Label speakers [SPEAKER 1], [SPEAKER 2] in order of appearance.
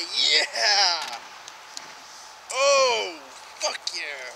[SPEAKER 1] yeah! Oh, fuck yeah!